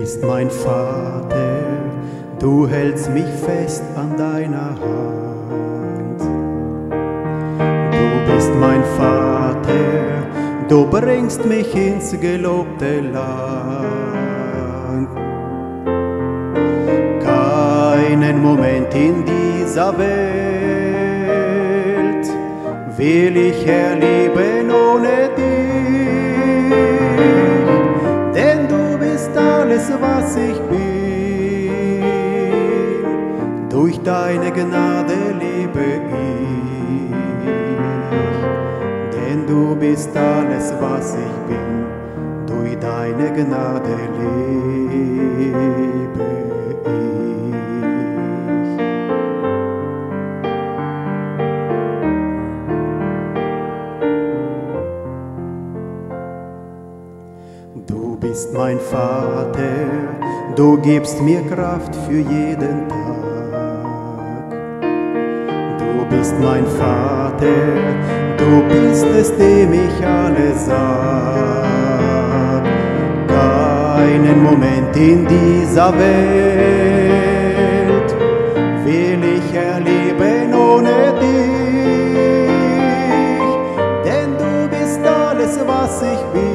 bist mein Vater, du hältst mich fest an deiner Hand. Du bist mein Vater, du bringst mich ins gelobte Land. Keinen Moment in dieser Welt will ich erleben ohne dich, du alles, was ich bin. Durch deine Gnade lebe ich, denn du bist alles, was ich bin. Durch deine Gnade lebe ich. Du bist mein Vater, du gibst mir Kraft für jeden Tag. Du bist mein Vater, du bist es, dem ich alles sag. Keinen Moment in dieser Welt will ich erleben ohne dich, denn du bist alles, was ich bin.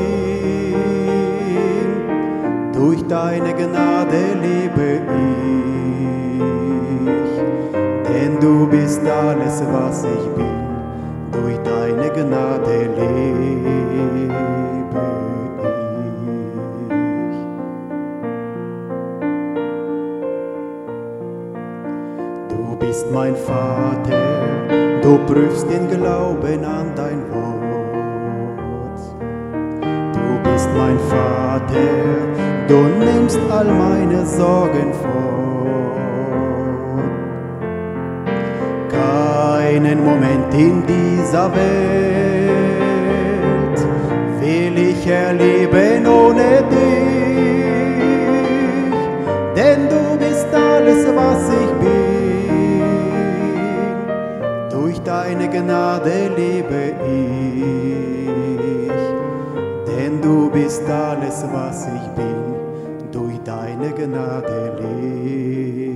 Was ich bin. Durch deine Gnade lebe ich. Du bist mein Vater, du prüfst den Glauben an dein Wort. Du bist mein Vater, du nimmst all meine Sorgen fort. Keinen Moment in dieser Welt will ich erleben ohne dich, denn du bist alles, was ich bin. Durch deine Gnade lebe ich, denn du bist alles, was ich bin. Durch deine Gnade lebe ich.